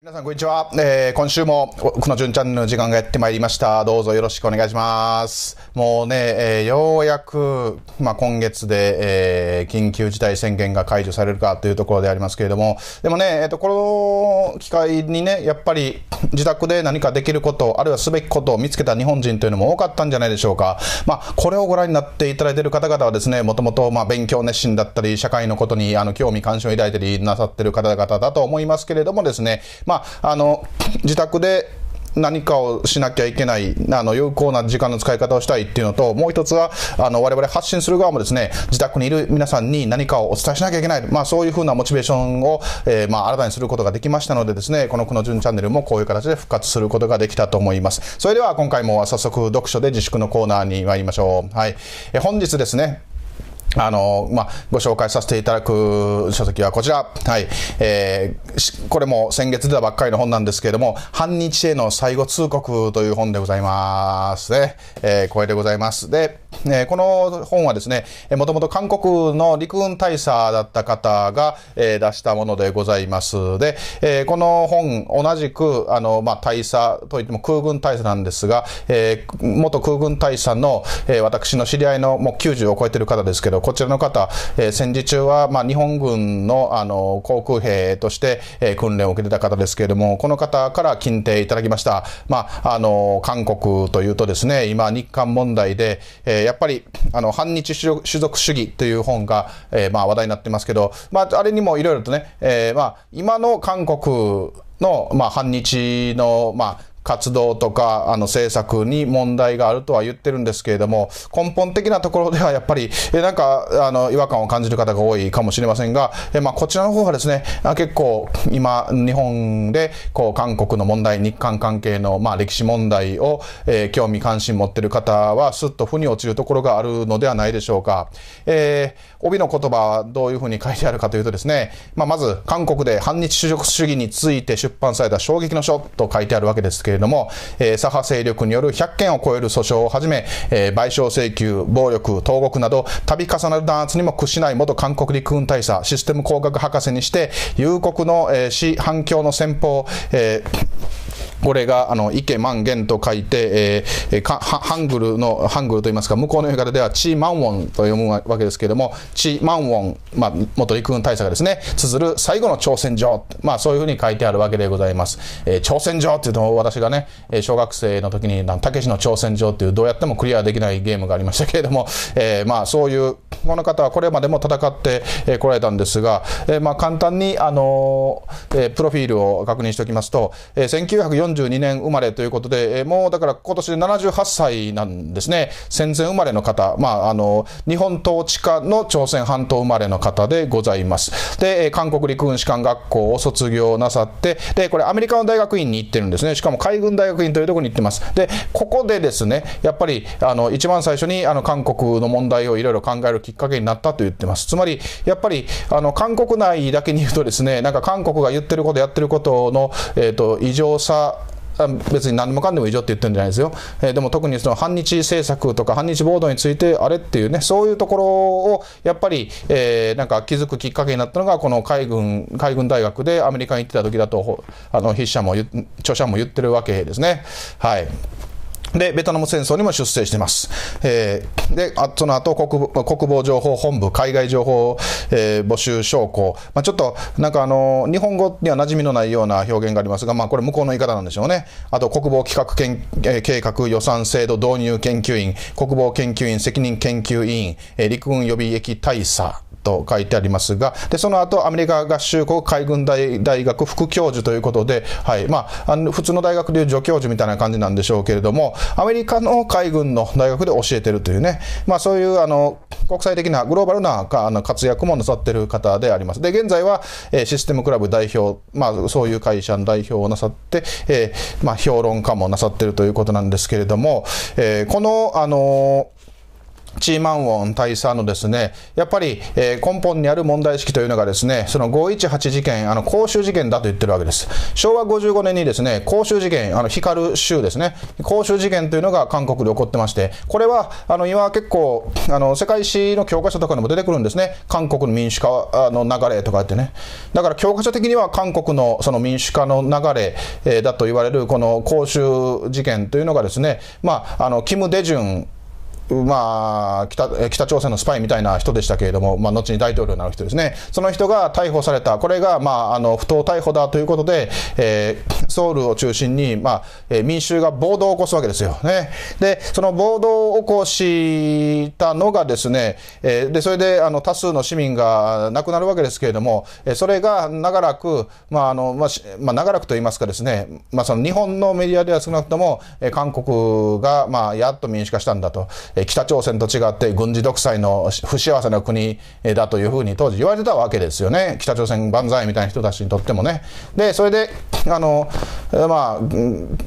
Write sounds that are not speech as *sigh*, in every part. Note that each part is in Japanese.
皆さんこんにちは、えー、今週もこの順チャンネルの時間がやってまいりました。どうぞよろしくお願いします。もうね、えー、ようやく、まあ、今月で、えー、緊急事態宣言が解除されるかというところでありますけれども。でもね、えーと、この機会にねやっぱり自宅で何かできることあるいはすべきことを見つけた日本人というのも多かったんじゃないでしょうか。まあこれをご覧になっていただいている方々はですねもともとま勉強熱心だったり社会のことにあの興味関心を抱いたりなさっている方々だと思いますけれどもですね。まあ、あの、自宅で何かをしなきゃいけない、あの、有効な時間の使い方をしたいっていうのと、もう一つは、あの、我々発信する側もですね、自宅にいる皆さんに何かをお伝えしなきゃいけない。まあ、そういうふうなモチベーションを、えー、まあ、新たにすることができましたのでですね、このくのじゅんチャンネルもこういう形で復活することができたと思います。それでは、今回も早速、読書で自粛のコーナーに参りましょう。はい。え本日ですね、あの、まあ、ご紹介させていただく書籍はこちら。はい。えー、これも先月出たばっかりの本なんですけれども、反日への最後通告という本でございますね。えー、これでございます。で、えー、この本はですね、もともと韓国の陸軍大佐だった方が、えー、出したものでございます。で、えー、この本、同じく、あの、まあ、大佐といっても空軍大佐なんですが、えー、元空軍大佐の、えー、私の知り合いのもう90を超えてる方ですけど、こちらの方、えー、戦時中は、まあ、日本軍の、あの、航空兵として、えー、訓練を受けてた方ですけれども、この方から金定いただきました。まあ、あの、韓国というとですね、今、日韓問題で、え、やっぱり、あの、反日種族主義という本が、えー、まあ、話題になってますけど、まあ、あれにもいろいろとね、えー、まあ、今の韓国の、まあ、反日の、まあ、活動とか、あの、政策に問題があるとは言ってるんですけれども、根本的なところではやっぱり、えなんか、あの、違和感を感じる方が多いかもしれませんが、えまあ、こちらの方はですね、結構、今、日本で、こう、韓国の問題、日韓関係の、まあ、歴史問題を、えー、興味関心持ってる方は、すっと腑に落ちるところがあるのではないでしょうか。えー、帯の言葉はどういうふうに書いてあるかというとですね、まあ、まず、韓国で反日主義について出版された衝撃の書と書いてあるわけですけれどれども、えー、左派勢力による100件を超える訴訟をはじめ、えー、賠償請求、暴力、投獄など、度重なる弾圧にも屈しない元韓国陸軍大佐、システム工学博士にして、有国の、えー、市反響の先方、えーこれが、あの、池万元と書いて、えー、かハングルの、ハングルと言いますか、向こうの読み方では、チーマンウォンと読むわけですけれども、チーマンウォン、まあ、元陸軍大佐がですね、綴る最後の挑戦状、まあ、そういうふうに書いてあるわけでございます。えー、挑戦状っていうのを私がね、小学生の時に、たけしの挑戦状っていう、どうやってもクリアできないゲームがありましたけれども、えー、まあ、そういう、この方はこれまでも戦ってこられたんですが、えー、まあ、簡単に、あのー、え、プロフィールを確認しておきますと、えー、1942年生まれということで、えー、もうだから今年で78歳なんですね。戦前生まれの方、まあ、あの、日本統治下の朝鮮半島生まれの方でございます。で、韓国陸軍士官学校を卒業なさって、で、これアメリカの大学院に行ってるんですね。しかも海軍大学院というところに行ってます。で、ここでですね、やっぱり、あの、一番最初に、あの、韓国の問題をいろいろ考えるきっかけになったと言ってます。つまり、やっぱり、あの、韓国内だけに言うとですね、なんか韓国が言ってること、やってることの、えっ、ー、と、異常さ、別に何でもかんでもいいよって言ってるんじゃないですよ。えー、でも特にその反日政策とか反日暴動についてあれっていうね、そういうところをやっぱり、えー、なんか気づくきっかけになったのが、この海軍、海軍大学でアメリカに行ってた時だと、あの筆者も、著者も言ってるわけですね。はい。で、ベトナム戦争にも出征しています。えー、で、あその後国、国防情報本部、海外情報、えー、募集将校。まあ、ちょっと、なんかあの、日本語には馴染みのないような表現がありますが、まあ、これ向こうの言い方なんでしょうね。あと、国防企画研、えー、計画予算制度導入研究員、国防研究員責任研究委員、えー、陸軍予備役大佐、と書いてありますが、で、その後、アメリカ合衆国海軍大大学副教授ということで、はい、まあ、あの普通の大学でいう助教授みたいな感じなんでしょうけれども、アメリカの海軍の大学で教えてるというね、まあ、そういう、あの、国際的なグローバルなあの活躍もなさってる方であります。で、現在は、え、システムクラブ代表、まあ、そういう会社の代表をなさって、えー、まあ、評論家もなさってるということなんですけれども、えー、この、あのチーマンウォン大佐のですね、やっぱり、えー、根本にある問題意識というのがですね、その518事件、あの、公衆事件だと言ってるわけです。昭和55年にですね、公衆事件、あの、光る州ですね、公衆事件というのが韓国で起こってまして、これは、あの、今結構、あの、世界史の教科書とかにも出てくるんですね。韓国の民主化の流れとかってね。だから教科書的には韓国のその民主化の流れ、えー、だと言われるこの公衆事件というのがですね、まあ、あの、キム・デジュンまあ、北北朝鮮のスパイみたいな人でしたけれども、まあ、後に大統領になる人ですね、その人が逮捕された、これが、まあ、あの不当逮捕だということで、えー、ソウルを中心に、まあえー、民衆が暴動を起こすわけですよ、ね。で、その暴動を起こしたのがですね、えー、でそれであの多数の市民が亡くなるわけですけれども、それが長らく、まああのまあまあ、長らくと言いますかですね、まあ、その日本のメディアでは少なくとも、韓国が、まあ、やっと民主化したんだと。北朝鮮と違って軍事独裁の不幸せな国だというふうに当時言われてたわけですよね。北朝鮮万歳みたいな人たちにとってもね。で、それで、あの、まあ、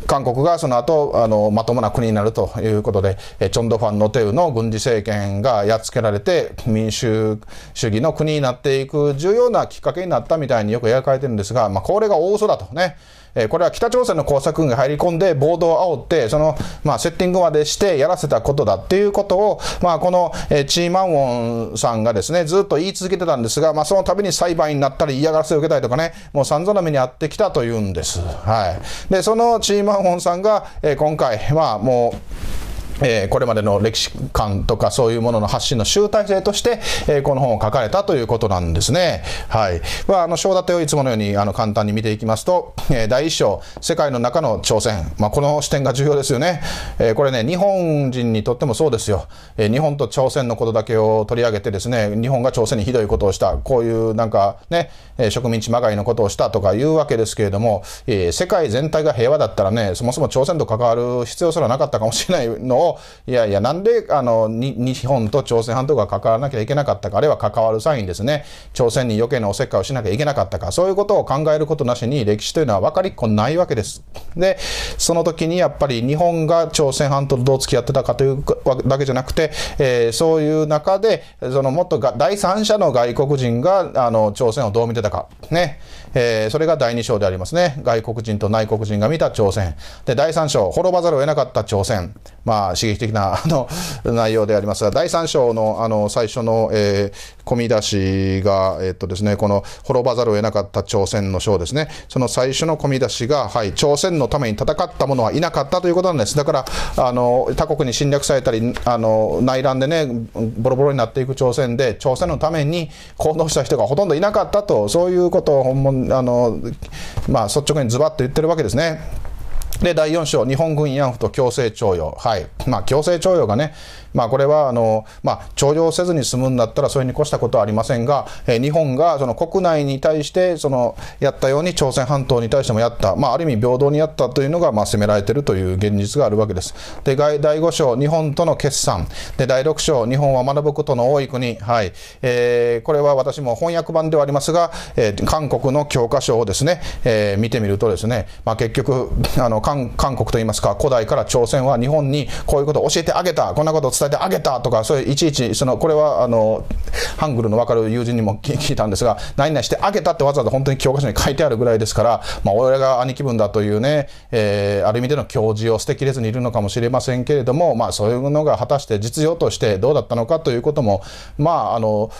韓国がその後、あの、まともな国になるということで、チョンドファン・ノテウの軍事政権がやっつけられて、民主主義の国になっていく重要なきっかけになったみたいによく描かれてるんですが、まあ、これが大嘘だとね。えこれは北朝鮮の工作員が入り込んで暴動を煽って、その、まあ、セッティングまでしてやらせたことだっていうことを、まあ、この、えチー・マンウォンさんがですね、ずっと言い続けてたんですが、まあ、その度に裁判になったり嫌がらせを受けたりとかね、もう散々な目に遭ってきたというんです。はい。で、そのチー・マンウォンさんが、え今回、まあ、もう、えー、これまでの歴史観とかそういうものの発信の集大成として、えー、この本を書かれたということなんですね。はい。まあ、あの、章立てをいつものように、あの、簡単に見ていきますと、えー、第一章、世界の中の挑戦。まあ、この視点が重要ですよね。え、これね、日本人にとってもそうですよ。え、日本と朝鮮のことだけを取り上げてですね、日本が朝鮮にひどいことをした、こういうなんかね、植民地まがいのことをしたとかいうわけですけれども、え、世界全体が平和だったらね、そもそも朝鮮と関わる必要すらなかったかもしれないのを、いやいや、なんで、あの、日本と朝鮮半島が関わらなきゃいけなかったか、あるいは関わる際にですね、朝鮮に余計なおせっかいをしなきゃいけなかったか、そういうことを考えることなしに歴史というのは分かりっこないわけです。で、その時にやっぱり日本が朝鮮半島とどう付き合ってたかというだけじゃなくて、えー、そういう中で、そのもっと第三者の外国人が、あの、朝鮮をどう見てたか、ね、えー、それが第2章でありますね。外国人と内国人が見た朝鮮。で、第3章、滅ばざるを得なかった朝鮮。まあ、刺激的な、あの、内容でありますが、第3章の、あの、最初の、えー、込み出しが、え、っとですね、この、滅ばざるを得なかった朝鮮の章ですね。その最初の込み出しが、はい、朝鮮のために戦った者はいなかったということなんです。だから、あの、他国に侵略されたり、あの、内乱でね、ボロボロになっていく朝鮮で、朝鮮のために行動した人がほとんどいなかったと、そういうことをあの、まあ、率直にズバッと言ってるわけですね。で、第4章、日本軍慰安婦と強制徴用。はい。まあ、強制徴用がね、まあ、これは、あの、まあ、徴用せずに済むんだったら、それに越したことはありませんが、えー、日本が、その国内に対して、その、やったように朝鮮半島に対してもやった。まあ、ある意味平等にやったというのが、まあ、責められているという現実があるわけです。で、第5章、日本との決算。で、第6章、日本は学ぶことの多い国。はい。えー、これは私も翻訳版ではありますが、えー、韓国の教科書をですね、えー、見てみるとですね、まあ、結局、あの、韓国といいますか、古代から朝鮮は日本にこういうことを教えてあげた。こんなことを伝えてあげたとか、そういちいち、その、これは、あの、ハングルの分かる友人にも聞いたんですが、何々してあげたってわざわざ本当に教科書に書いてあるぐらいですから、まあ、俺が兄貴分だというね、えー、ある意味での教示を捨てきれずにいるのかもしれませんけれども、まあ、そういうのが果たして実用としてどうだったのかということも、まあ、あの、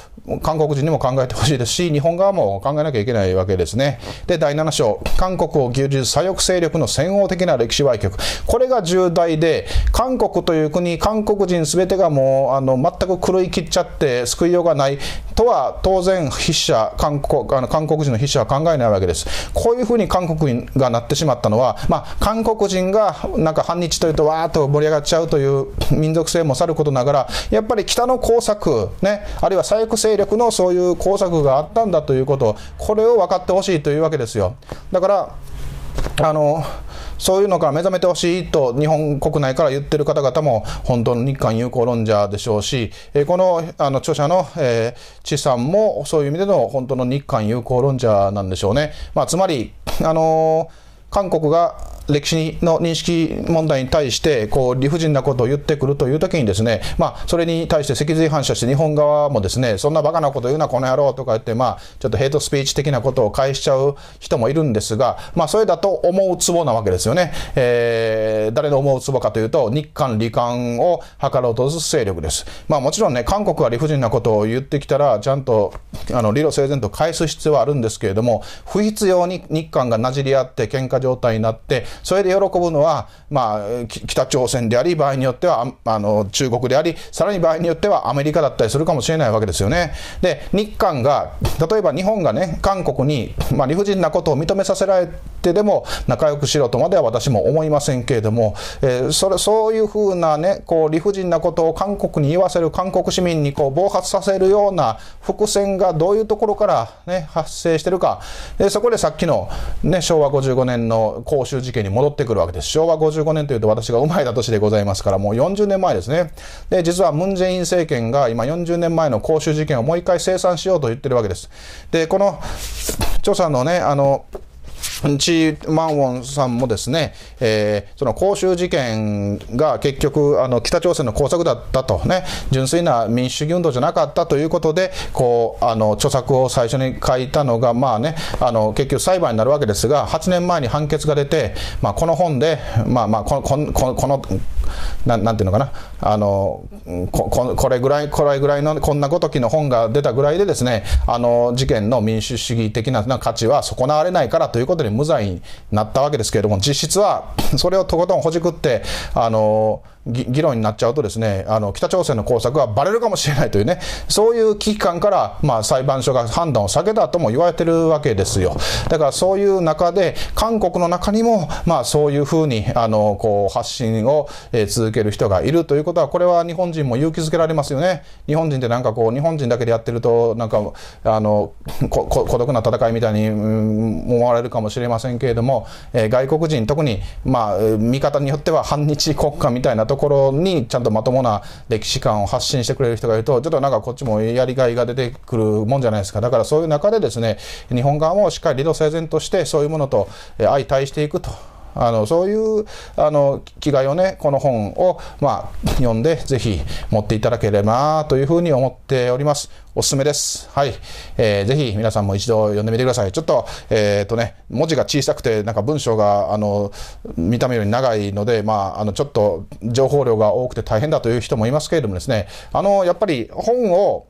韓国人にも考えてほしいですし、日本側も考えなきゃいけないわけですね。で、第7章、韓国を牛耳る左翼勢力の戦王的な歴史歪曲。これが重大で、韓国という国、韓国人すべてがもう、あの、全く狂い切っちゃって救いようがないとは、当然、筆者、韓国、あの、韓国人の筆者は考えないわけです。こういうふうに韓国がなってしまったのは、まあ、韓国人が、なんか反日というと、わーっと盛り上がっちゃうという民族性もさることながら、やっぱり北の工作、ね、あるいは左翼勢力のそういう工作があったんだということ、これを分かってほしいというわけですよ。だから、あの、そういうのから目覚めてほしいと日本国内から言ってる方々も本当の日韓友好論者でしょうし、えこのあの著者の、えー、知さんもそういう意味での本当の日韓友好論者なんでしょうね。まあ、つまり、あのー韓国が歴史の認識問題に対して、こう、理不尽なことを言ってくるというときにですね、まあ、それに対して脊髄反射して日本側もですね、そんなバカなこと言うな、この野郎とか言って、まあ、ちょっとヘイトスピーチ的なことを返しちゃう人もいるんですが、まあ、それだと思うツボなわけですよね。えー、誰の思うツボかというと、日韓離韓を図ろうとする勢力です。まあ、もちろんね、韓国は理不尽なことを言ってきたら、ちゃんと、あの、理路整然と返す必要はあるんですけれども、不必要に日韓がなじり合って喧嘩状態になって、それで喜ぶのは、まあ、北朝鮮であり、場合によっては、あの、中国であり、さらに場合によってはアメリカだったりするかもしれないわけですよね。で、日韓が、例えば日本がね、韓国に、まあ、理不尽なことを認めさせられてでも仲良くしろとまでは私も思いませんけれども、えー、それ、そういうふうなね、こう、理不尽なことを韓国に言わせる、韓国市民にこう、暴発させるような伏線がどういうところからね、発生してるか、でそこでさっきのね、昭和55年の公衆事件に戻ってくるわけです。昭和55年というと私が生まれた年でございますから、もう40年前ですね。で、実はムン・ジェイン政権が今40年前の公衆事件をもう一回清算しようと言ってるわけです。で、この、著者のね、あの、チー・マンウォンさんもですね、えー、その公衆事件が結局、あの、北朝鮮の工作だったとね、純粋な民主主義運動じゃなかったということで、こう、あの、著作を最初に書いたのが、まあね、あの、結局裁判になるわけですが、8年前に判決が出て、まあ、この本で、まあまあ、この、この、この、ななんていうのかな、あの、こ、これぐらい、これぐらいの、こんなごときの本が出たぐらいでですね、あの、事件の民主主義的な価値は損なわれないからということで無罪になったわけですけれども、実質はそれをとことんほじくって、あの、議論になっちゃうとですね、あの、北朝鮮の工作がバレるかもしれないというね、そういう危機感から、まあ、裁判所が判断を下げたとも言われてるわけですよ。だからそういう中で、韓国の中にも、まあ、そういうふうに、あの、こう、発信を、えー、続ける人がいるということは、これは日本人も勇気づけられますよね。日本人ってなんかこう、日本人だけでやってると、なんか、あの、こ孤独な戦いみたいに、うん、思われるかもしれませんけれども、えー、外国人、特に、まあ、見方によっては反日国家みたいなところにちゃんとまともな歴史観を発信してくれる人がいると、ちょっとなんかこっちもやりがいが出てくるもんじゃないですか。だからそういう中でですね、日本側もしっかり理路整然としてそういうものと相対していくと。あの、そういう、あの、気概をね、この本を、まあ、読んで、ぜひ持っていただければというふうに思っております。おすすめです。はい。えー、ぜひ皆さんも一度読んでみてください。ちょっと、えっ、ー、とね、文字が小さくて、なんか文章が、あの、見た目より長いので、まあ、あの、ちょっと情報量が多くて大変だという人もいますけれどもですね、あの、やっぱり本を、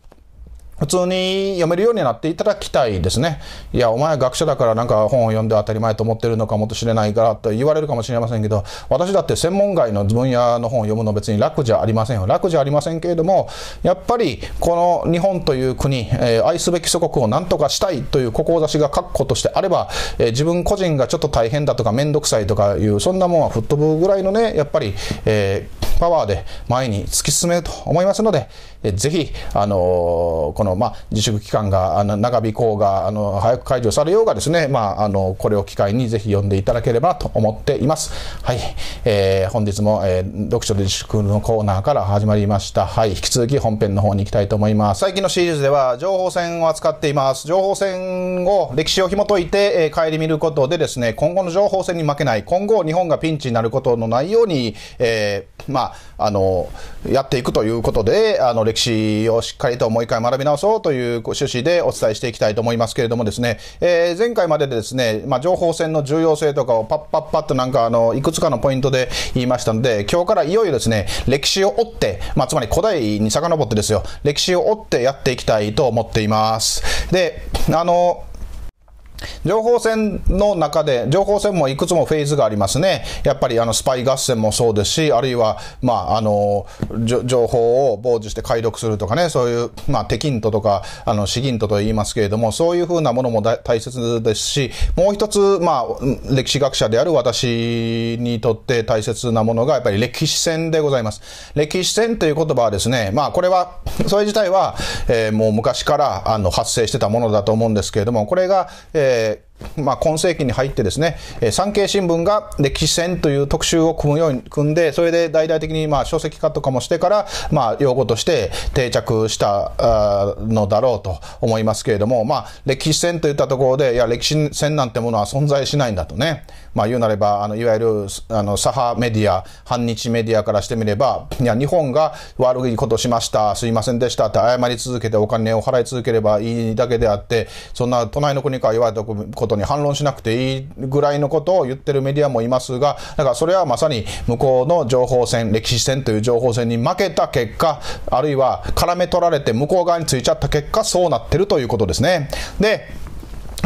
普通に読めるようになっていただきたいですね。いや、お前学者だからなんか本を読んで当たり前と思ってるのかもしれないからと言われるかもしれませんけど、私だって専門外の分野の本を読むの別に楽じゃありませんよ。楽じゃありませんけれども、やっぱりこの日本という国、えー、愛すべき祖国を何とかしたいという志が確固としてあれば、えー、自分個人がちょっと大変だとかめんどくさいとかいう、そんなもんは吹っ飛ぶぐらいのね、やっぱり、えー、パワーで前に突き進めると思いますので、えぜひ、あのこの、まあ、自粛期間が、あの、長引こうが、あの、早く解除されようがですね、まあ、あの、これを機会にぜひ読んでいただければと思っています。はい。えー、本日も、えー、読書で自粛のコーナーから始まりました。はい。引き続き本編の方に行きたいと思います。最近のシリーズでは、情報戦を扱っています。情報戦を、歴史を紐解いて、えー、帰り見ることでですね、今後の情報戦に負けない、今後日本がピンチになることのないように、えー、まあ、あの、やっていくということで、あの、歴史をしっかりともう一回学び直そうという趣旨でお伝えしていきたいと思いますけれどもですね、えー、前回まででですね、まあ、情報戦の重要性とかをパッパッパッとなんかあの、いくつかのポイントで言いましたので、今日からいよいよですね、歴史を追って、まあ、つまり古代に遡ってですよ、歴史を追ってやっていきたいと思っています。で、あの、情報戦の中で、情報戦もいくつもフェーズがありますね。やっぱりあのスパイ合戦もそうですし、あるいは、まあ、あの、情報を傍受して解読するとかね、そういう、まあ、敵ンととか、あの、詩ンとと言いますけれども、そういうふうなものも大切ですし、もう一つ、まあ、歴史学者である私にとって大切なものが、やっぱり歴史戦でございます。歴史戦という言葉はですね、まあ、これは、それ自体は、えー、もう昔から、あの、発生してたものだと思うんですけれども、これが、えー that まあ、今世紀に入ってですね、産経新聞が歴史戦という特集を組むように組んで、それで大々的にまあ書籍化とかもしてから、まあ、用語として定着したのだろうと思いますけれども、まあ、歴史戦といったところで、いや、歴史戦なんてものは存在しないんだとね、まあ、言うなれば、あの、いわゆる、あの、左派メディア、反日メディアからしてみれば、いや、日本が悪いことしました、すいませんでしたって謝り続けてお金を払い続ければいいだけであって、そんな隣の国から言われたことことに反論しなくていいぐらいのことを言ってるメディアもいますが、だからそれはまさに向こうの情報戦、歴史戦という情報戦に負けた結果、あるいは絡め取られて向こう側についちゃった結果、そうなってるということですね。で、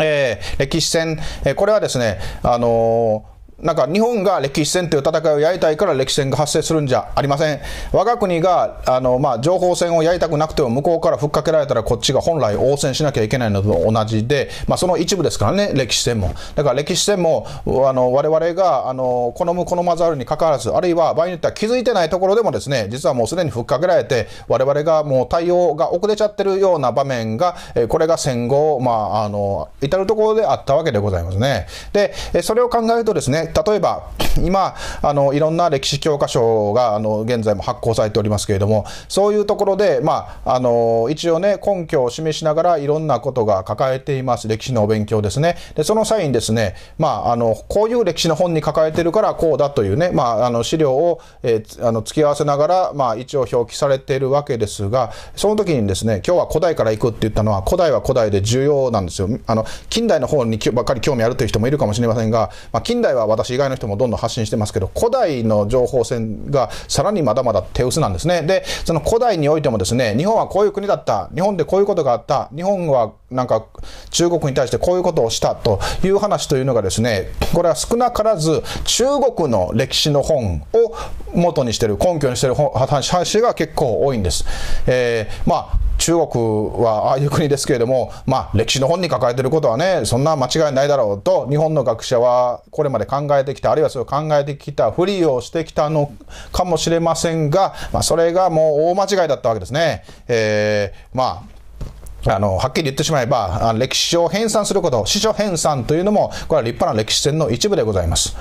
えー、歴史戦、えー、これはですね、あのーなんか日本が歴史戦という戦いをやりたいから歴史戦が発生するんじゃありません。我が国が、あの、まあ、情報戦をやりたくなくても向こうからふっかけられたらこっちが本来応戦しなきゃいけないのと同じで、まあ、その一部ですからね、歴史戦も。だから歴史戦も、あの、我々が、あの、好む好まざるに関わらず、あるいは場合によっては気づいてないところでもですね、実はもうすでにふっかけられて、我々がもう対応が遅れちゃってるような場面が、えこれが戦後、まあ、あの、至るところであったわけでございますね。で、それを考えるとですね、例えば、今、あの、いろんな歴史教科書が、あの、現在も発行されておりますけれども、そういうところで、まあ、あの、一応ね、根拠を示しながら、いろんなことが抱えています。歴史のお勉強ですね。で、その際にですね、まあ、あの、こういう歴史の本に抱えてるからこうだというね、まあ、あの、資料を、えー、あの、付き合わせながら、まあ、一応表記されているわけですが、その時にですね、今日は古代から行くって言ったのは、古代は古代で重要なんですよ。あの、近代の方にばっかり興味あるという人もいるかもしれませんが、まあ、近代は私以外の人もどんどん発信してますけど、古代の情報戦がさらにまだまだ手薄なんですね。で、その古代においてもですね、日本はこういう国だった、日本でこういうことがあった、日本はなんか中国に対してこういうことをしたという話というのがですね、これは少なからず中国の歴史の本を元にしている、根拠にしている話が結構多いんです。えー、まあ中国はああいう国ですけれども、まあ、歴史の本に書かれていることはね、そんな間違いないだろうと、日本の学者はこれまで考えてきた、あるいはそれを考えてきた、ふりをしてきたのかもしれませんが、まあ、それがもう大間違いだったわけですね。えー、まあ、あの、はっきり言ってしまえば、歴史を編纂すること、史書編纂というのも、これは立派な歴史戦の一部でございます。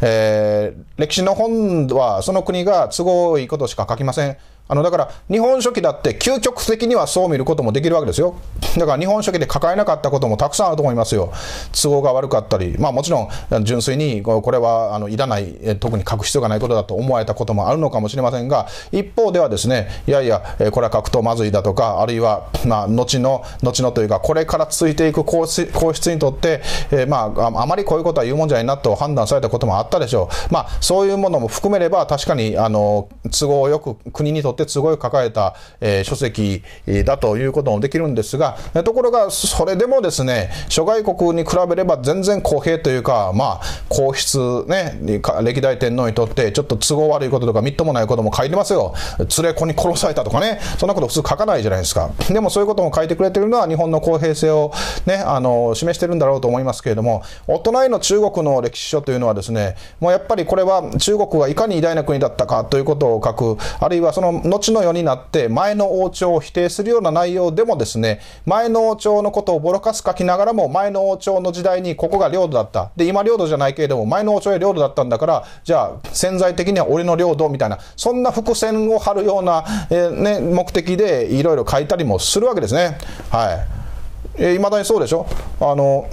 えー、歴史の本はその国が都合いいことしか書きません。あの、だから、日本書紀だって究極的にはそう見ることもできるわけですよ。だから、日本書紀で抱えなかったこともたくさんあると思いますよ。都合が悪かったり、まあもちろん、純粋に、これは、あの、いらない、特に書く必要がないことだと思われたこともあるのかもしれませんが、一方ではですね、いやいや、これは書くとまずいだとか、あるいは、まあ、後の、後のというか、これから続いていく皇室にとって、えー、まあ、あまりこういうことは言うもんじゃないなと判断されたこともあったでしょう。まあ、そういうものも含めれば、確かに、あの、都合よく、国にとって都合よく書かれた、えー、書籍だということもできるんですが、ところが、それでもですね、諸外国に比べれば全然公平というか、まあ、皇室ね、歴代天皇にとってちょっと都合悪いこととかみっともないことも書いてますよ。連れ子に殺されたとかね、そんなこと普通書かないじゃないですか。でもそういうことも書いてくれてるのは日本の公平性をね、あの、示してるんだろうと思いますけれども、お隣の中国の歴史書というのはですね、もうやっぱりこれは中国がいかに偉大な国だったかということを書く、あるいはその後の世になって前の王朝を否定するような内容でもですね、前の王朝のことをぼろかす書きながらも、前の王朝の時代にここが領土だった。で、今領土じゃないけれども、前の王朝へ領土だったんだから、じゃあ、潜在的には俺の領土みたいな、そんな伏線を張るような、えー、ね、目的でいろいろ書いたりもするわけですね。はい。えー、未だにそうでしょ？あの、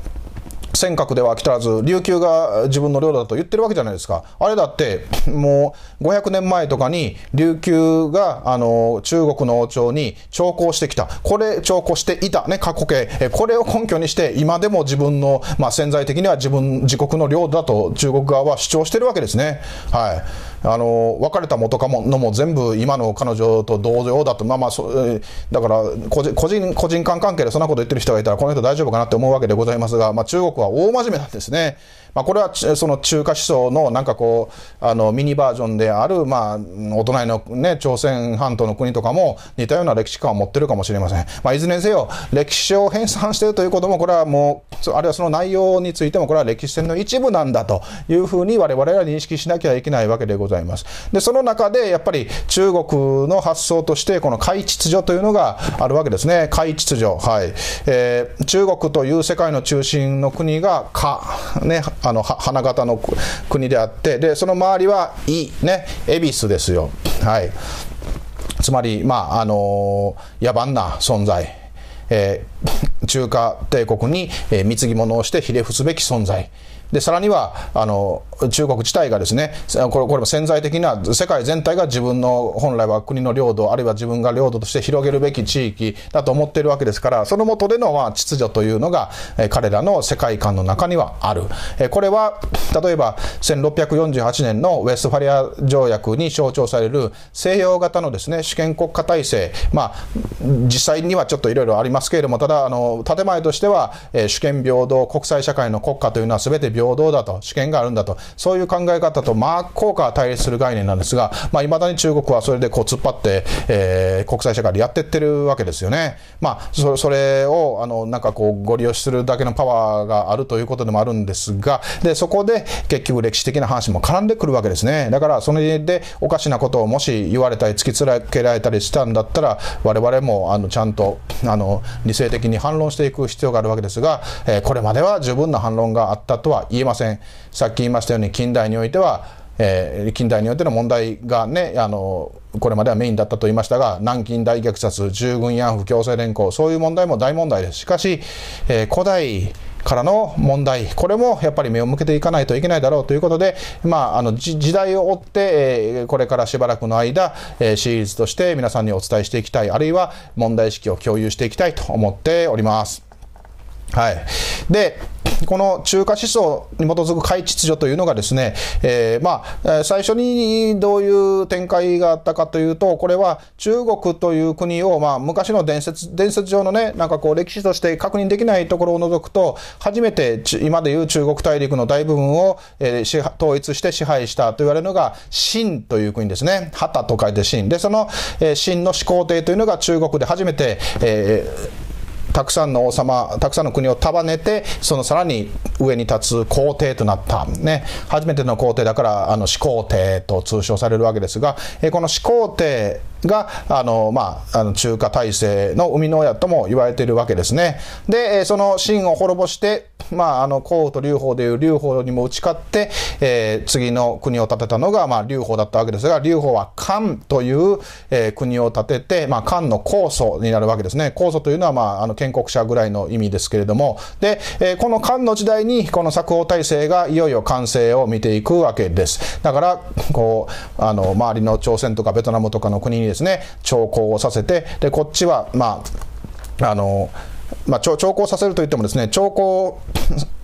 尖閣では飽き足らず、琉球が自分の領土だと言ってるわけじゃないですか。あれだって、もう500年前とかに琉球が、あの、中国の王朝に徴工してきた。これ、徴工していたね、過去形。これを根拠にして、今でも自分の、まあ、潜在的には自分、自国の領土だと中国側は主張してるわけですね。はい。あの別れた元カノも全部今の彼女と同様だと、まあまあそ、だから個人個人間関係でそんなこと言ってる人がいたら、この人大丈夫かなって思うわけでございますが、まあ、中国は大真面目なんですね。まあ、これはその中華思想のなんかこう、あの、ミニバージョンである、まあ、お隣のね、朝鮮半島の国とかも似たような歴史観を持ってるかもしれません。まあ、いずれにせよ、歴史を編纂しているということも、これはもう、あるいはその内容についても、これは歴史戦の一部なんだというふうに我々は認識しなきゃいけないわけでございます。で、その中で、やっぱり中国の発想として、この海秩序というのがあるわけですね。海秩序。はい。えー、中国という世界の中心の国が、か、ね、あの、花形の国であって、で、その周りは、い、ね、恵比寿ですよ。はい。つまり、まあ、あのー、野蛮な存在。えー、中華帝国に、えー、貢ぎ物をしてひれ伏すべき存在。で、さらには、あの、中国自体がですね、これこれも潜在的な、世界全体が自分の本来は国の領土、あるいは自分が領土として広げるべき地域だと思っているわけですから、その下での、まあ、秩序というのが、え彼らの世界観の中にはある。えこれは、例えば、1648年のウェストファリア条約に象徴される西洋型のですね、主権国家体制、まあ、実際にはちょっといろいろありますけれども、ただ、あの、建前としては、え主権平等、国際社会の国家というのは全て平等だと、主権があるんだと、そういう考え方と真っ向から対立する概念なんですが、まあ、未だに中国はそれでこう突っ張って、えー、国際社会でやってってるわけですよね。まあ、そそれを、あの、なんかこう、ご利用するだけのパワーがあるということでもあるんですが、で、そこで結局歴史的な話も絡んでくるわけですね。だから、それでおかしなことをもし言われたり、突きつけられたりしたんだったら、我々も、あの、ちゃんと、あの、理性的に反論していく必要があるわけですが、えー、これまでは十分な反論があったとは言えません。さっき言いましたように近代においては、えー、近代においての問題がね、あの、これまではメインだったと言いましたが、南京大虐殺、従軍慰安婦強制連行、そういう問題も大問題です。しかし、えー、古代からの問題、これもやっぱり目を向けていかないといけないだろうということで、まあ、あの時代を追って、えー、これからしばらくの間、えー、シリーズとして皆さんにお伝えしていきたい、あるいは問題意識を共有していきたいと思っております。はい。で、この中華思想に基づく海秩序というのがですね、えー、まあ、最初にどういう展開があったかというと、これは中国という国を、まあ、昔の伝説、伝説上のね、なんかこう歴史として確認できないところを除くと、初めて今でいう中国大陸の大部分を、えー、統一して支配したと言われるのが、秦という国ですね。旗と書いて秦。で、その、えー、秦の始皇帝というのが中国で初めて、えーたくさんの王様、たくさんの国を束ねて、そのさらに上に立つ皇帝となった。ね。初めての皇帝だから、あの、始皇帝と通称されるわけですが、えこの始皇帝が、あの、まあ、あの中華体制の生みの親とも言われているわけですね。で、その秦を滅ぼして、まあ、あの、皇と劉邦でいう劉邦にも打ち勝って、えー、次の国を建てたのが、まあ、劉邦だったわけですが、劉邦は漢という、えー、国を建てて、まあ、漢の皇祖になるわけですね。皇祖というのは、まあ、あの、建国者ぐらいの意味ですけれども、で、えー、この漢の時代に、この作法体制がいよいよ完成を見ていくわけです。だから、こう、あの、周りの朝鮮とかベトナムとかの国にですね、徴工をさせて、で、こっちは、まあ、あの、まあ、徴工させるといってもですね、徴工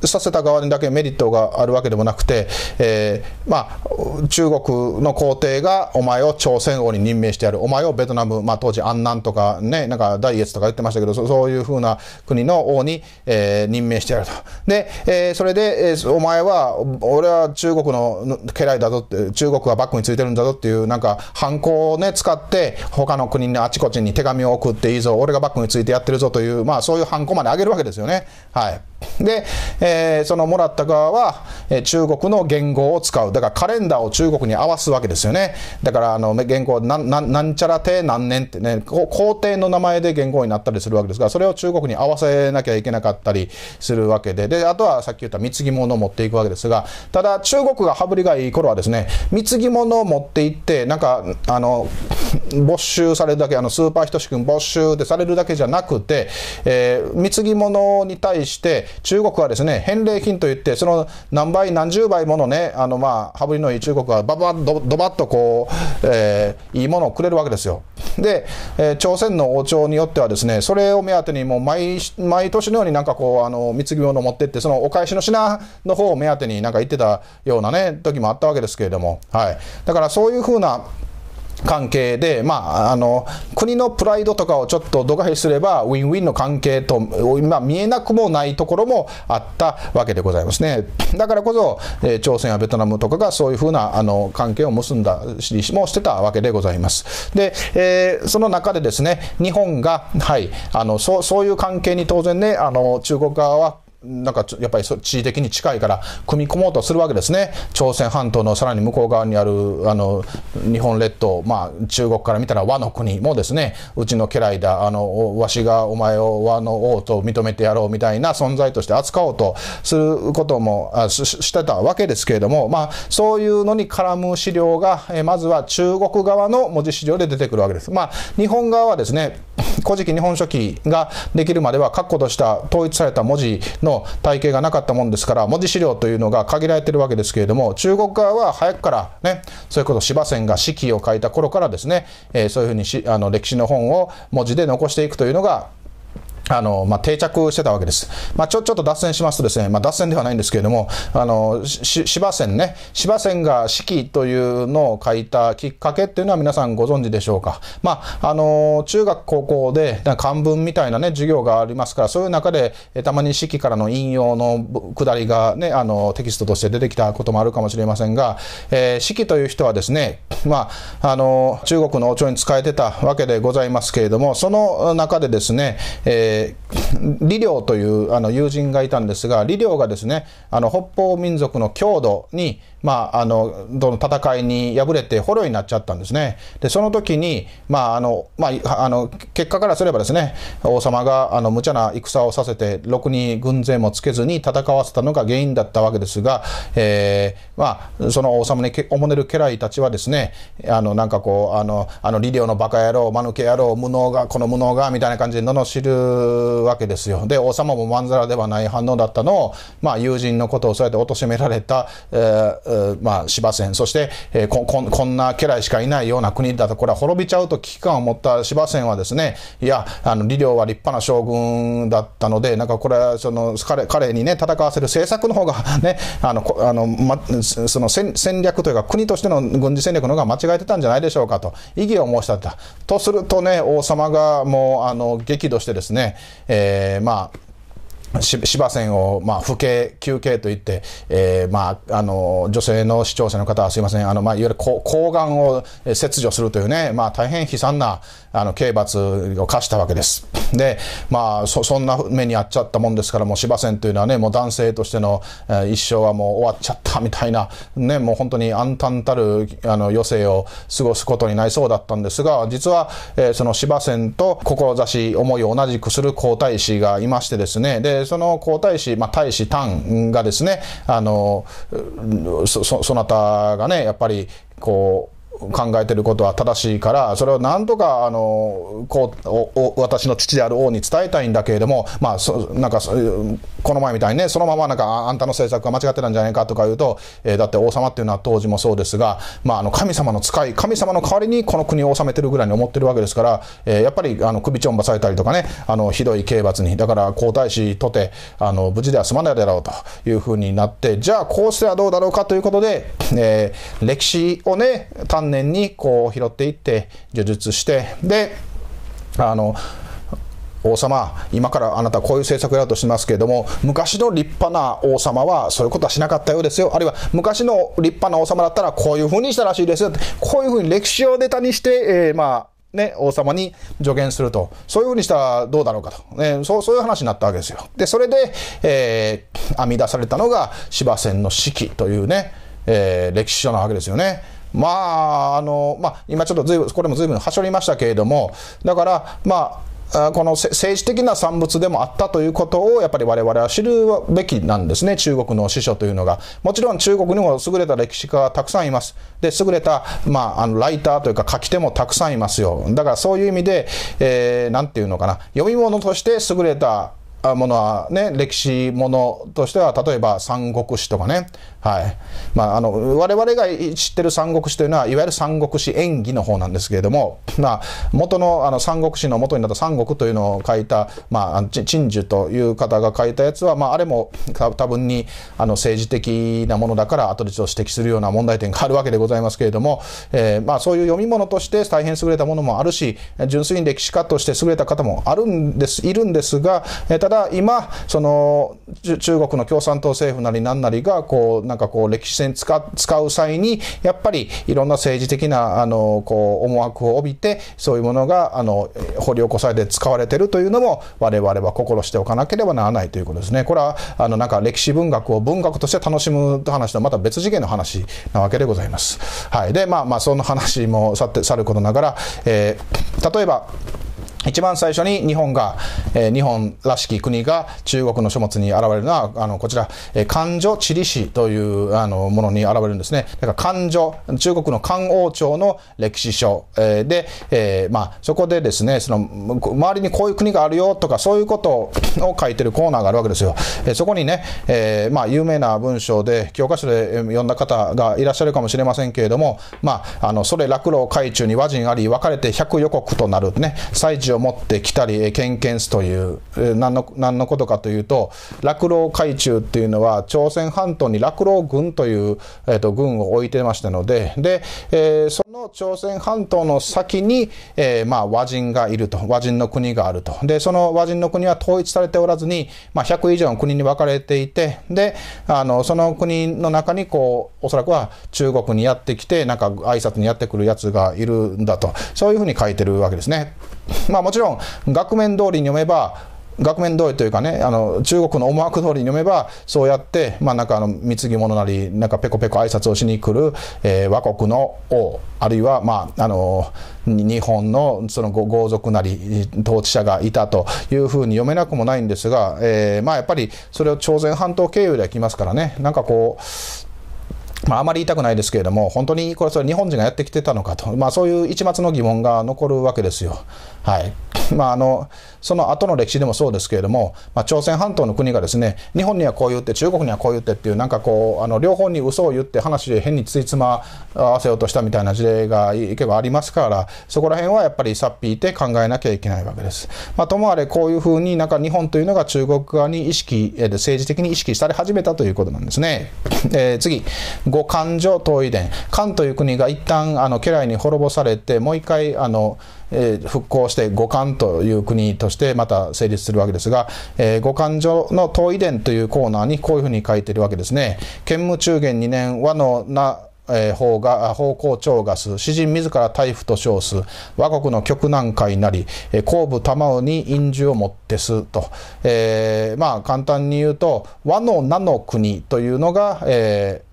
させた側にだけメリットがあるわけでもなくて、えー、まあ、中国の皇帝がお前を朝鮮王に任命してやる。お前をベトナム、まあ、当時安南とかね、なんか大越とか言ってましたけど、そういうふうな国の王に、えー、任命してやると。で、えー、それで、えー、お前は、俺は中国の家来だぞって、中国がバックについてるんだぞっていう、なんか、犯行をね、使って、他の国にあちこちに手紙を送っていいぞ、俺がバックについてやってるぞという、まあ、そういう犯行まであげるわけですよね。はい。で、えー、そのもらった側は、えー、中国の言語を使う。だからカレンダーを中国に合わすわけですよね。だからあの言語なななんちゃら帝何年ってね、皇帝の名前で言語になったりするわけですが、それを中国に合わせなきゃいけなかったりするわけで、で、あとはさっき言った貢ぎ物を持っていくわけですが、ただ中国が羽振りがいい頃はですね、貢ぎ物を持っていって、なんか、あの、没収されるだけ、あの、スーパーひとしく没収でされるだけじゃなくて、えー、貢ぎ物に対して、中国はですね、返礼品といって、その何倍、何十倍ものね、あの、まあ、羽振りのいい中国はばばど、どばっとこう、えー、いいものをくれるわけですよ。で、えー、朝鮮の王朝によってはですね、それを目当てにもう毎、毎年のようになんかこう、あの、貢ぎ物を持ってって、そのお返しの品の方を目当てになんか言ってたようなね、時もあったわけですけれども、はい。だからそういうふうな、関係で、まあ、あの、国のプライドとかをちょっと度外視すれば、ウィンウィンの関係と、今見えなくもないところもあったわけでございますね。だからこそ、えー、朝鮮やベトナムとかがそういうふうな、あの、関係を結んだしもしてたわけでございます。で、えー、その中でですね、日本が、はい、あの、そう、そういう関係に当然ね、あの、中国側はなんかやっぱり地理的に近いから組み込もうとするわけですね。朝鮮半島のさらに向こう側にあるあの日本列島、まあ中国から見たら和の国もですね、うちの家来だ、あの、わしがお前を和の王と認めてやろうみたいな存在として扱おうとすることもあししてたわけですけれども、まあそういうのに絡む資料が、えまずは中国側の文字資料で出てくるわけです。まあ日本側はですね、古事記日本書紀ができるまでは確固とした統一された文字の体系がなかったもんですから文字資料というのが限られてるわけですけれども中国側は早くからねそれこと司馬遷が四季を書いた頃からですね、えー、そういうふうにしあの歴史の本を文字で残していくというのがあの、まあ、定着してたわけです。まあ、ちょ、ちょっと脱線しますとですね、まあ、脱線ではないんですけれども、あの、し、芝線ね、芝線が四季というのを書いたきっかけっていうのは皆さんご存知でしょうか。まあ、あの、中学高校で漢文みたいなね、授業がありますから、そういう中で、たまに四季からの引用のくだりがね、あの、テキストとして出てきたこともあるかもしれませんが、えー、四季という人はですね、まあ、あの、中国の王朝に仕えてたわけでございますけれども、その中でですね、えーえ、李陵というあの友人がいたんですが、李陵がですね、あの北方民族の郷土に、まあ、あの、どの戦いに敗れて捕虜になっちゃったんですね。で、その時に、まあ、あの、まあ、あの、結果からすればですね、王様が、あの、無茶な戦をさせて、ろくに軍勢もつけずに戦わせたのが原因だったわけですが、えー、まあ、その王様におもねる家来たちはですね、あの、なんかこう、あの、あの、李陵のバカ野郎、間抜け野郎、無能が、この無能が、みたいな感じで罵るわけですよ。で、王様もまんざらではない反応だったのを、まあ、友人のことをそうやって貶められた、えーまあ、芝線、そして、えー、こここんな家来しかいないような国だと、これは滅びちゃうと危機感を持った芝線はですね、いや、あの、李陵は立派な将軍だったので、なんかこれは、その、彼、彼にね、戦わせる政策の方が *laughs* ね、あの、あの、ま、その戦戦略というか、国としての軍事戦略の方が間違えてたんじゃないでしょうかと、異議を申し立てた。とするとね、王様がもう、あの、激怒してですね、えー、まあ、芝線を、まあ、不敬、休憩といって、えー、まあ、あの、女性の視聴者の方はすいません、あの、まあ、いわゆる抗がんを切除するというね、まあ、大変悲惨な、あの、刑罰を課したわけです。で、まあ、そ、そんな目に遭っちゃったもんですから、もう芝線というのはね、もう男性としての、えー、一生はもう終わっちゃったみたいな、ね、もう本当に暗淡たる、あの、余生を過ごすことになりそうだったんですが、実は、えー、その芝線と志、思いを同じくする皇太子がいましてですね、で、その皇太子、まあ、太子丹がですね、あの、そ、そなたがね、やっぱり、こう、考えてることは正しいから、それをなんとか、あの、こう、私の父である王に伝えたいんだけれども、まあ、そなんか、この前みたいにね、そのままなんか、あんたの政策が間違ってたんじゃないかとか言うと、えー、だって王様っていうのは当時もそうですが、まあ、あの、神様の使い、神様の代わりにこの国を治めてるぐらいに思ってるわけですから、えー、やっぱり、あの、首ちょんばされたりとかね、あの、ひどい刑罰に、だから皇太子とて、あの、無事では済まないだろうというふうになって、じゃあ、こうしてはどうだろうかということで、えー、歴史をね、丹念にこう拾っていって叙述してであの王様、今からあなたこういう政策やろうとしますけれども、昔の立派な王様はそういうことはしなかったようですよ。あるいは昔の立派な王様だったらこういうふうにしたらしいですよ。こういうふうに歴史をネタにして、えー、まあ、ね、王様に助言すると。そういうふうにしたらどうだろうかと。ね、そう、そういう話になったわけですよ。で、それで、えー、編み出されたのが芝仙の四季というね、えー、歴史書なわけですよね。まあ、あの、まあ、今ちょっとずいぶん、これもずいぶんはしょりましたけれども、だから、まあ、この政治的な産物でもあったということをやっぱり我々は知るべきなんですね、中国の司書というのが。もちろん中国にも優れた歴史家がたくさんいます。で、優れた、まあ、あの、ライターというか書き手もたくさんいますよ。だからそういう意味で、えー、ていうのかな、読み物として優れたものはね、歴史ものとしては、例えば三国史とかね、はい。まあ、あの我々が知ってる三国志というのは、いわゆる三国志演義の方なんですけれども、まあ、元のあの三国志の元になった三国というのを書いた、まあ、陳樹という方が書いたやつは、まあ、あれも多分にあの政治的なものだから、後でちょっと指摘するような問題点があるわけでございますけれども、えーまあ、そういう読み物として大変優れたものもあるし、純粋に歴史家として優れた方もあるんですいるんですが、えー、ただ今、その中国の共産党政府なり何なりがこうなんかこう歴史戦使使う際にやっぱりいろんな政治的なあのこう思惑を帯びてそういうものがあの掘り起こされて使われてるというのも我々は心しておかなければならないということですね。これはあのなんか歴史文学を文学として楽しむ話とまた別次元の話なわけでございます。はい、でまあまあその話もさてさることながら、えー、例えば一番最初に日本が、えー、日本らしき国が中国の書物に現れるのは、あの、こちら、えー、漢女地理史という、あの、ものに現れるんですね。だから漢女、中国の漢王朝の歴史書、えー、で、えー、まあ、そこでですね、その、周りにこういう国があるよとか、そういうことを書いてるコーナーがあるわけですよ。えー、そこにね、えー、まあ、有名な文章で、教科書で読んだ方がいらっしゃるかもしれませんけれども、まあ、あの、それ落老海中に和人あり、分かれて百予告となるね、祭事を持ってきたり、ケンケンスという、何の何のことかというと、落老海中っていうのは、朝鮮半島に落老軍という、えーと、軍を置いてましたので、で、えー、その朝鮮半島の先に、えー、まあ、和人がいると、和人の国があると。で、その和人の国は統一されておらずに、まあ、100以上の国に分かれていて、で、あの、その国の中に、こう、おそらくは中国にやってきて、なんか挨拶にやってくるやつがいるんだと、そういうふうに書いてるわけですね。まあもちろん、額面通りに読めば、額面通りというかね、あの、中国の思惑通りに読めば、そうやって、まあなんかあの、貢ぎ物なり、なんかペコペコ挨拶をしに来る、えー、和国の王、あるいは、まあ、あの、日本のその豪族なり、統治者がいたというふうに読めなくもないんですが、えー、まあやっぱりそれを朝鮮半島経由で来ますからね、なんかこう、まあ、あまり言いたくないですけれども、本当にこれ、それ日本人がやってきてたのかと、まあ、そういう一末の疑問が残るわけですよ。はい。まあ、あの、その後の歴史でもそうですけれども、まあ、朝鮮半島の国がですね、日本にはこう言って、中国にはこう言ってっていう、なんかこう、あの、両方に嘘を言って話で変についつま合わせようとしたみたいな事例がいけばありますから、そこら辺はやっぱりさっぴいて考えなきゃいけないわけです。まあ、ともあれ、こういうふうになんか日本というのが中国側に意識、政治的に意識され始めたということなんですね。えー、次、五漢女統一伝。漢という国が一旦、あの、家来に滅ぼされて、もう一回、あの、復興して五漢という国としてまた成立するわけですが、えー、五漢所の東遺伝というコーナーにこういうふうに書いているわけですね。建武中元2年和のなえー、法が、法公長ガス、詩人自ら大夫と称す、和国の極南海なり、えー、後部玉尾に因樹をもってすと、えー、まあ簡単に言うと、和の名の国というのが、え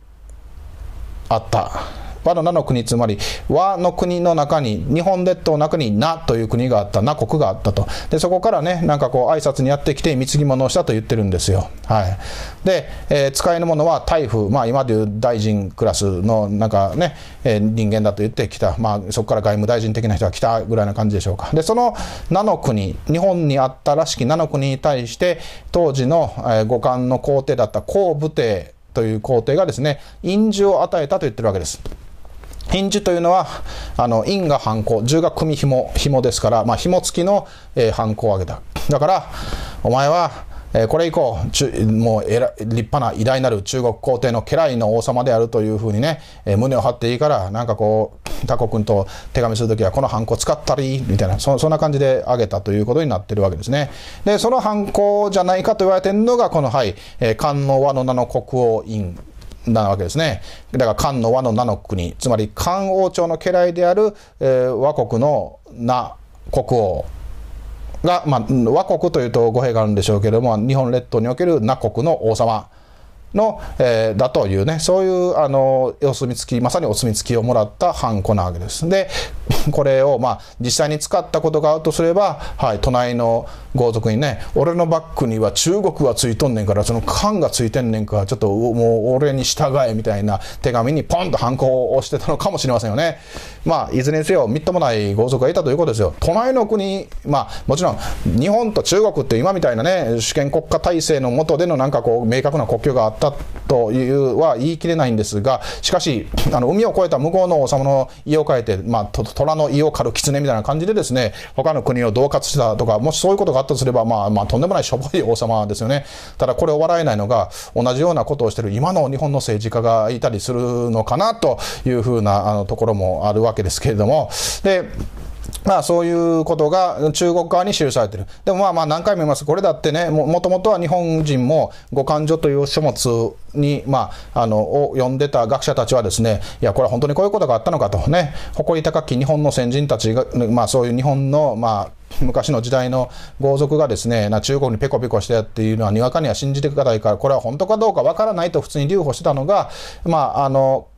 ー、あった。和の名の国、つまり和の国の中に、日本列島の中に那という国があった、那国があったと。で、そこからね、なんかこう挨拶にやってきて貢ぎ物をしたと言ってるんですよ。はい。で、えー、使いの者は大夫、まあ今でいう大臣クラスのなんかね、えー、人間だと言ってきた。まあそこから外務大臣的な人が来たぐらいな感じでしょうか。で、その名の国、日本にあったらしき名の国に対して、当時の、えー、五冠の皇帝だった皇武帝という皇帝がですね、印字を与えたと言ってるわけです。返事というのは、あの、印が犯行、十が組紐、紐ですから、まあ、紐付きの、えー、犯行を挙げた。だから、お前は、え、これ以降、もうえら立派な偉大なる中国皇帝の家来の王様であるというふうにね、え、胸を張っていいから、なんかこう、タコ君と手紙するときはこのハンコ使ったり、みたいなそ、そんな感じで挙げたということになってるわけですね。で、そのハンコじゃないかと言われてるのが、この、はい、えー、漢の和の名の国王院なわけですね。だから漢の和の名の国、つまり漢王朝の家来である、えー、和国の名国王が、まあ、和国というと語弊があるんでしょうけれども、日本列島における名国の王様の、えー、だというね、そういう、あの、お墨付き、まさにお墨付きをもらったハンコなわけです。で、*laughs* これを、まあ、実際に使ったことがあるとすれば、はい、隣の豪族にね、俺のバッグには中国がついとんねんから、その缶がついてんねんから、ちょっともう俺に従えみたいな手紙にポンと反抗を押してたのかもしれませんよね。まあ、いずれにせよ、みっともない豪族がいたということですよ。隣の国、まあ、もちろん、日本と中国って今みたいなね、主権国家体制の下でのなんかこう、明確な国境があってたというは言い切れないんですが、しかし、あの、海を越えた向こうの王様の家を変えて、まあ、虎の胃を狩る狐みたいな感じでですね、他の国を恫喝したとか、もしそういうことがあったとすれば、まあ、まあ、とんでもないしょぼい王様ですよね。ただ、これを笑えないのが、同じようなことをしている今の日本の政治家がいたりするのかなというふうなあのところもあるわけですけれども、で、まあそういうことが中国側に記されている。でもまあまあ何回も言います。これだってね、もともとは日本人も五感所という書物に、まあ、あの、を読んでた学者たちはですね、いや、これは本当にこういうことがあったのかとね、誇り高き日本の先人たちが、まあそういう日本の、まあ、昔の時代の豪族がですね、中国にペコペコしてっていうのはにわかには信じてくださいから、これは本当かどうかわからないと普通に留保してたのが、まあ、あの、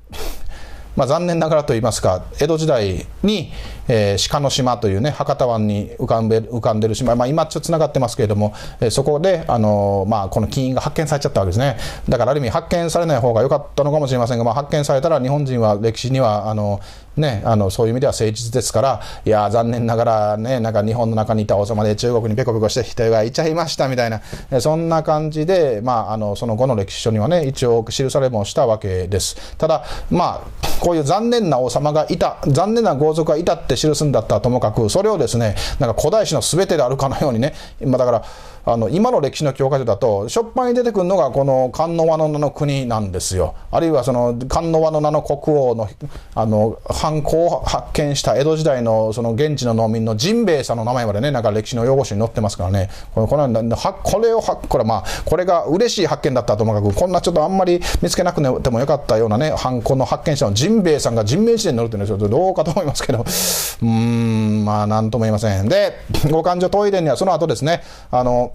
まあ、残念ながらといいますか、江戸時代に、えー、鹿の島というね、博多湾に浮かんで浮かんでる島、まあ、今ちょっと繋がってますけれども、えー、そこで、あのー、まあ、この金印が発見されちゃったわけですね。だからある意味発見されない方が良かったのかもしれませんが、まあ、発見されたら日本人は歴史には、あの、ね、あの、そういう意味では誠実ですから、いや、残念ながらね、なんか日本の中にいた王様で中国にペコペコして人がいちゃいましたみたいな、そんな感じで、まあ、あの、その後の歴史書にはね、一応記されもしたわけです。ただ、まあ、こういう残念な王様がいた、残念な豪族がいたって記すんだったらともかく、それをですね、なんか古代史の全てであるかのようにね、まあ、だから、あの、今の歴史の教科書だと、しょっぱに出てくるのがこの観音和の名の国なんですよ。あるいはその観音和の名の国王の、あの、犯行を発見した江戸時代のその現地の農民のジンベエさんの名前までね、なんか歴史の用語書に載ってますからね。これ、これはこれをは、これまあ、これが嬉しい発見だったともかく、こんなちょっとあんまり見つけなくてもよかったようなね、犯行の発見者のジンベエさんが人名辞典に載るっていうのはちょっとどうかと思いますけど、うーん、まあ、なんとも言いません。で、五感所東医伝にはその後ですね、あの、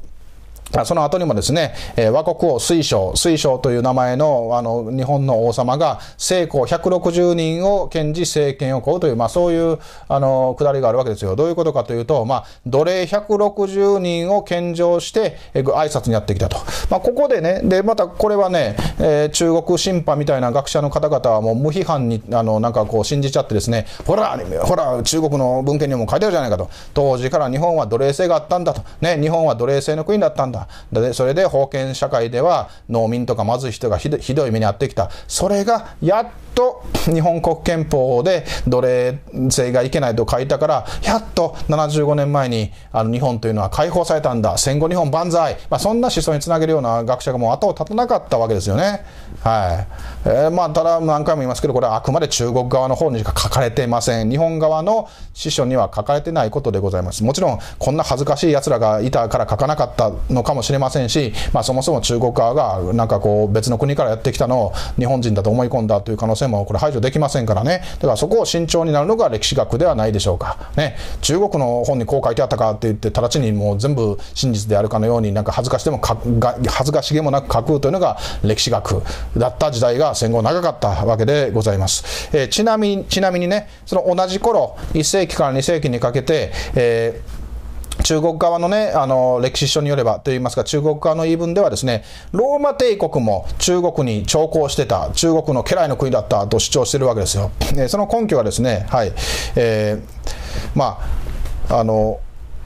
その後にもですね、えー、和国王水晶、水晶という名前のあの日本の王様が成功160人を検事政権を請うという、まあそういうあのくだりがあるわけですよ。どういうことかというと、まあ奴隷160人を献上して、えー、挨拶にやってきたと。まあここでね、で、またこれはね、えー、中国審判みたいな学者の方々はもう無批判に、あの、なんかこう信じちゃってですね、ほら、ほら、中国の文献にも書いてあるじゃないかと。当時から日本は奴隷制があったんだと。ね、日本は奴隷制の国だったんだ。だ。でそれで封建社会では農民とか貧しい人がひどい目に遭ってきた。それがやっと日本国憲法で奴隷制がいけないと書いたからやっと75年前にあの日本というのは解放されたんだ。戦後日本万歳、まあ、そんな思想につなげるような学者がもう後を絶たなかったわけですよね。はい。えー、まあ、ただ何回も言いますけどこれはあくまで中国側の方にしか書かれていません。日本側の司書には書かれてないことでございます。もちろんこんな恥ずかしい奴らがいたから書かなかったのかもしれませんし、まあ、そもそも中国側がなんかこう別の国からやってきたのを日本人だと思い込んだという可能性もこれ排除できませんからね。だからそこを慎重になるのが歴史学ではないでしょうか。ね。中国の本にこう書いてあったかって言って直ちにもう全部真実であるかのようになんか恥ずかしでも恥ずかしげもなく書くというのが歴史学だった時代が戦後長かったわけでございます。えー、ちなみに、ちなみにね、その同じ頃、1世紀から2世紀にかけて、えー中国側のね、あの、歴史書によればと言いますか、中国側の言い分ではですね、ローマ帝国も中国に徴工してた、中国の家来の国だったと主張してるわけですよ。その根拠はですね、はい、えー、まあ、あの、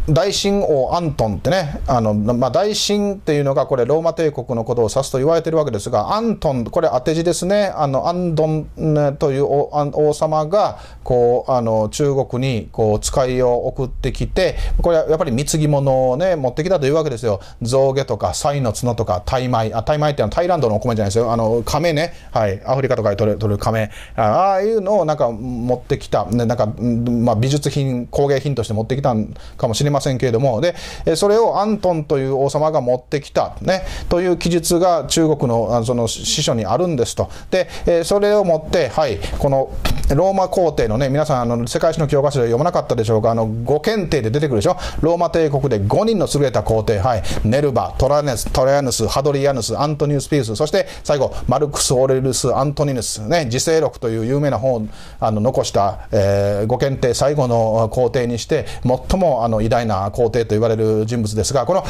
大神王アントンってね、あの、まあ、大神っていうのがこれローマ帝国のことを指すと言われてるわけですが、アントン、これ当て字ですね、あの、アンドンという王様が、こう、あの、中国に、こう、使いを送ってきて、これはやっぱり貢ぎ物をね、持ってきたというわけですよ。象牙とか、サイの角とか、タイ米、あ、タイ米っていうのはタイランドのお米じゃないですよ。あの、亀ね、はい、アフリカとかで取れ取る亀、ああいうのをなんか持ってきた、ね、なんか、まあ、美術品、工芸品として持ってきたんかもしれませんけれども、で、それをアントンという王様が持ってきた、ね、という記述が中国のその司書にあるんですと。で、それを持って、はい、この、ローマ皇帝のね、皆さん、あの、世界史の教科書で読まなかったでしょうか、あの、五検定で出てくるでしょ？ローマ帝国で5人の優れた皇帝、はい、ネルバ、トラネス、トラヤヌス、ハドリアヌス、アントニウス・ピース、そして最後、マルクス・オレルス・アントニヌス、ね、自世録という有名な本をあの残した、えー、五検定最後の皇帝にして、最もあの偉大な皇帝と言われる人物ですが、この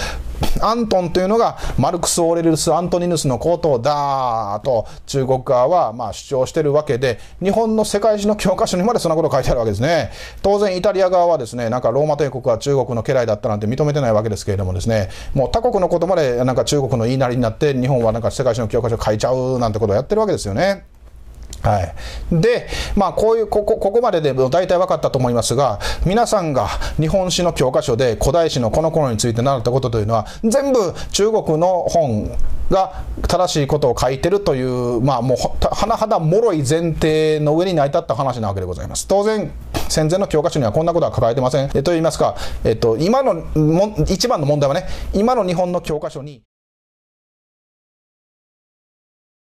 アントンというのがマルクス・オレルス・アントニヌスの皇統だと中国側はまあ主張しているわけで、日本の世界史の教科書にまでそんなこと書いてあるわけですね。当然イタリア側はですね、なんかローマ帝国は中国の家来だったなんて認めてないわけですけれどもですね、もう他国のことまでなんか中国の言いなりになって、日本はなんか世界史の教科書書いちゃうなんてことをやってるわけですよね。はい。で、まあ、こういう、ここ、ここまでで大体分かったと思いますが、皆さんが日本史の教科書で古代史のこの頃について習ったことというのは、全部中国の本が正しいことを書いてるという、まあ、もう、甚だ脆い前提の上に成り立った話なわけでございます。当然、戦前の教科書にはこんなことは書かれてません。えと言いますか、えっと、今のも、一番の問題はね、今の日本の教科書に、